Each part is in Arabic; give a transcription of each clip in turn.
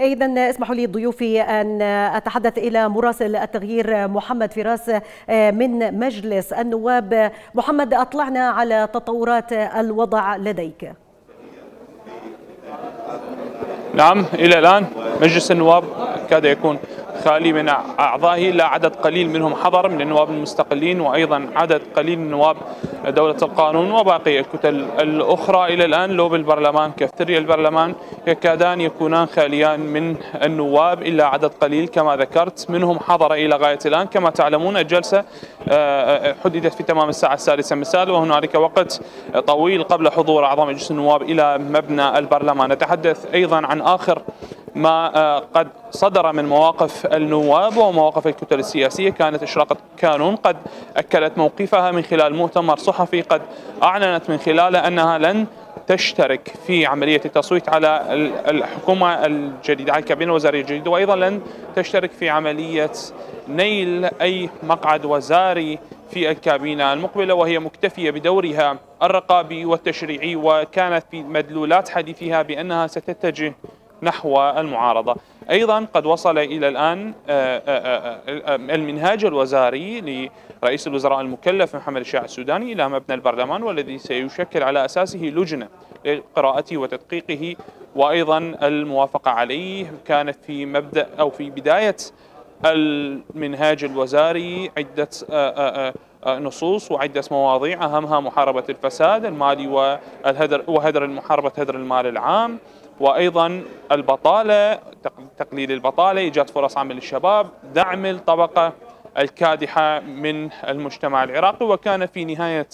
إذا اسمحوا لي ضيوفي أن أتحدث إلى مراسل التغيير محمد فراس من مجلس النواب. محمد أطلعنا على تطورات الوضع لديك. نعم إلى الآن مجلس النواب كاد يكون خالي من أعضائه إلا عدد قليل منهم حضر من النواب المستقلين وأيضا عدد قليل من نواب دولة القانون وباقي الكتل الأخرى. إلى الآن لو بالبرلمان كافتريا البرلمان يكادان يكونان خاليان من النواب إلا عدد قليل. كما ذكرت منهم حضر إلى غاية الآن. كما تعلمون الجلسة آه، حددت في تمام الساعة السادسة مساء وهنالك وقت طويل قبل حضور أعضاء مجلس النواب إلى مبنى البرلمان. نتحدث أيضا عن آخر ما آه، قد صدر من مواقف النواب ومواقف الكتل السياسية كانت إشراقة كانون. قد أكدت موقفها من خلال مؤتمر صحفي. قد أعلنت من خلاله أنها لن تشترك في عملية التصويت على الحكومة الجديدة على الكابينة الوزارية الجديدة وأيضا لن تشترك في عملية نيل أي مقعد وزاري في الكابينة المقبلة وهي مكتفية بدورها الرقابي والتشريعي. وكانت في مدلولات حديثها بأنها ستتجه نحو المعارضة. أيضا قد وصل إلى الآن آه، آه، آه، المنهاج الوزاري لرئيس الوزراء المكلف محمد الشاع السوداني إلى مبنى البرلمان والذي سيشكل على أساسه لجنة لقراءته وتدقيقه. وأيضا الموافقة عليه كانت في مبدأ أو في بداية المنهاج الوزاري عدة نصوص وعدة مواضيع أهمها محاربة الفساد المالي والهدر وهدر محاربة هدر المال العام. وأيضا البطالة تقليل البطالة إيجاد فرص عمل للشباب دعم الطبقة الكادحة من المجتمع العراقي وكان في نهاية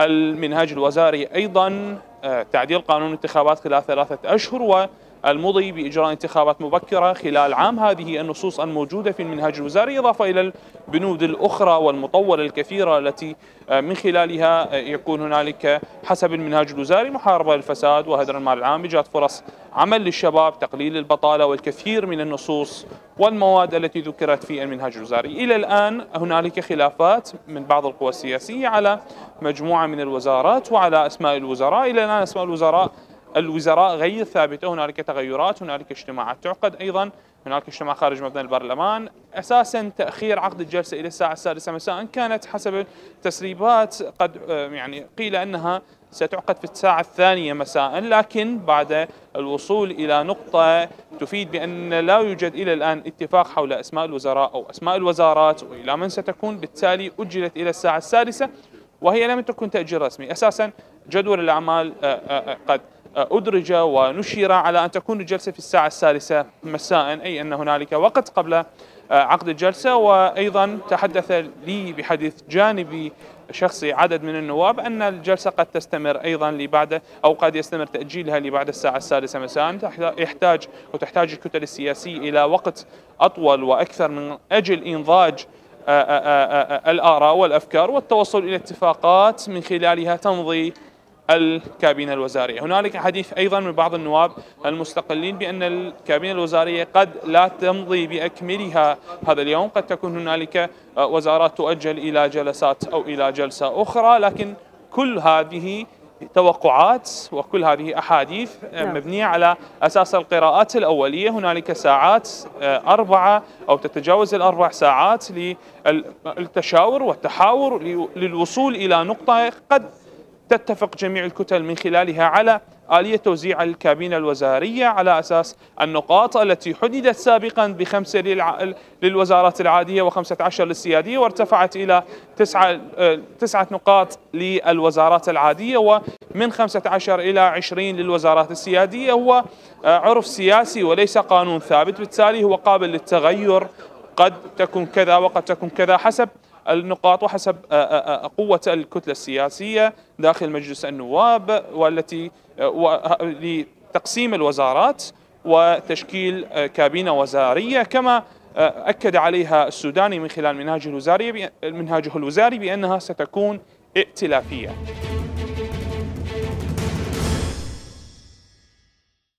المنهاج الوزاري أيضا آه، تعديل قانون الانتخابات خلال ثلاثة أشهر المضي بإجراء انتخابات مبكرة خلال عام. هذه النصوص الموجودة في المنهاج الوزاري إضافة إلى البنود الأخرى والمطولة الكثيرة التي آه، من خلالها آه، يكون هنالك حسب المنهاج الوزاري محاربة للفساد وهدر المال العام إيجاد فرص عمل للشباب تقليل البطالة والكثير من النصوص والمواد التي ذكرت في المنهاج الوزاري. إلى الآن هنالك خلافات من بعض القوى السياسية على مجموعة من الوزارات وعلى أسماء الوزراء. إلى الآن أسماء الوزراء الوزراء غير ثابتة. هنالك تغيرات هنالك اجتماعات تعقد أيضا. هناك اجتماع خارج مبنى البرلمان أساسا تأخير عقد الجلسة إلى الساعة السادسة مساء. كانت حسب التسريبات قد يعني قيل أنها ستعقد في الساعة الثانية مساء. لكن بعد الوصول إلى نقطة تفيد بأن لا يوجد إلى الآن اتفاق حول أسماء الوزراء أو أسماء الوزارات وإلى من ستكون. بالتالي أجلت إلى الساعة السادسة وهي لم تكن تأجيل رسمي. أساسا جدول الأعمال قد أدرج ونشر على أن تكون الجلسة في الساعة الثالثة مساء أي أن هنالك وقت قبل آه، عقد الجلسة. وأيضا تحدث لي بحديث جانبي شخصي عدد من النواب أن الجلسة قد تستمر أيضا لبعد أو قد يستمر تأجيلها لبعد الساعة السادسة مساء. يحتاج وتحتاج الكتل السياسية إلى وقت أطول وأكثر من أجل إنضاج آه، آه، الآراء والأفكار. والتوصل إلى اتفاقات من خلالها تمضي الكابينة الوزارية. هنالك حديث أيضا من بعض النواب المستقلين بأن الكابينة الوزارية قد لا تمضي بأكملها هذا اليوم. قد تكون هنالك وزارات تؤجل إلى جلسات أو إلى جلسة أخرى لكن كل هذه توقعات وكل هذه أحاديث نعم. مبنية على أساس القراءات الأولية. هنالك ساعات أربعة أو تتجاوز الأربع ساعات للتشاور والتحاور للوصول إلى نقطة قد تتفق جميع الكتل من خلالها على آلية توزيع الكابينة الوزارية على أساس النقاط التي حددت سابقا بخمسة للوزارات العادية وخمسة عشر للسيادية وارتفعت إلى تسعة, تسعة نقاط للوزارات العادية ومن خمسة عشر إلى عشرين للوزارات السيادية. هو عرف سياسي وليس قانون ثابت بالتالي هو قابل للتغير قد تكون كذا وقد تكون كذا حسب النقاط وحسب آه، آه، آه، قوة الكتلة السياسية داخل مجلس النواب والتي لتقسيم الوزارات وتشكيل كابينة وزارية. كما أكد عليها السوداني من خلال منهاجه الوزاري منهاجه الوزاري بأنها ستكون ائتلافية.